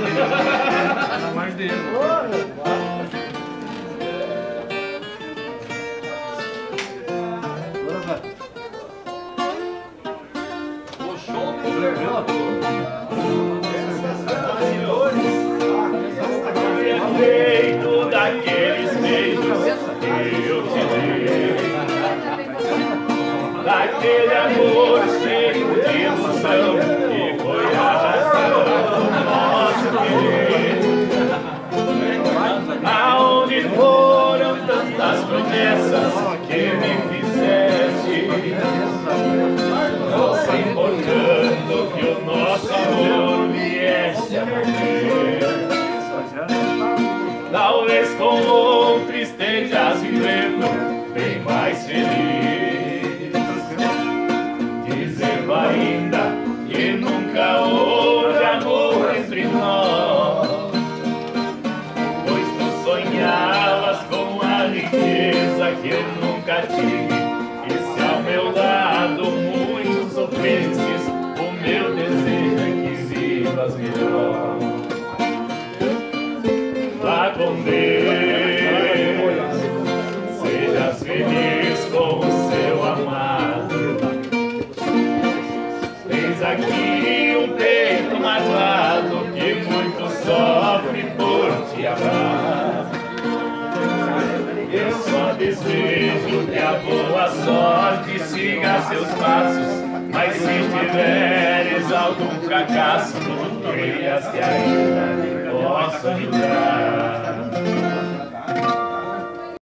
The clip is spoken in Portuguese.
Na mais dele. Feito daqueles beijos que eu te dei Daquele amor cheio de emoção Talvez com outro estejas vivendo bem mais feliz. Dizendo ainda que nunca houve amor entre nós. Pois tu sonhavas com a riqueza que eu nunca tive. E se ao meu lado muitos sofresses O meu desejo é que vivas melhor Sejas feliz com o seu amado. Tens aqui um peito magoado Que muito sofre por te amar. Eu só desejo que a boa sorte siga seus passos Mas se tiveres algum fracasso Creias que ainda posso ajudar